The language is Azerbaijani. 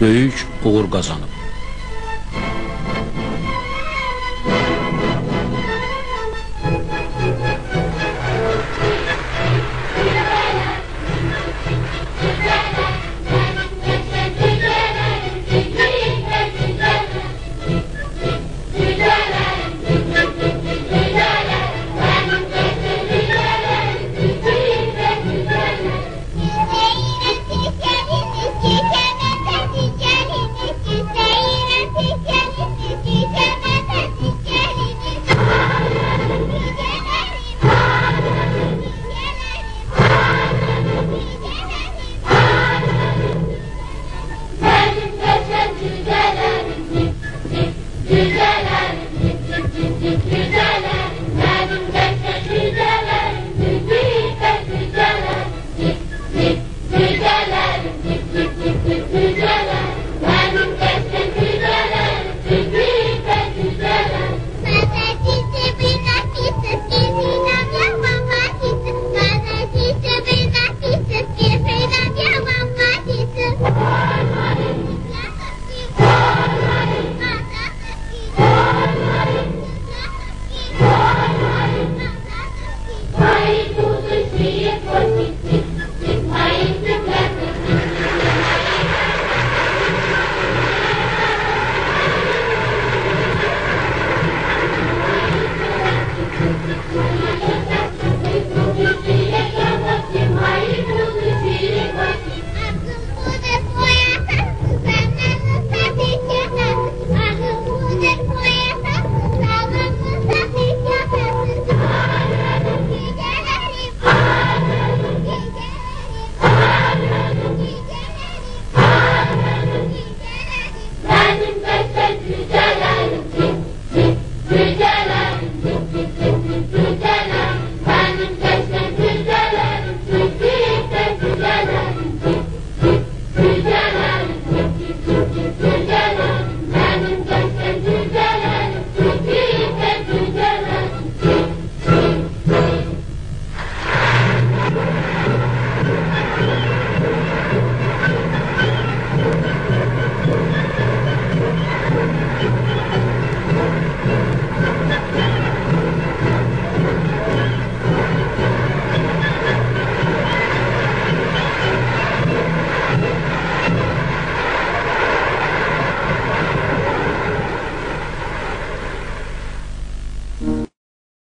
böyük uğur qazanıb.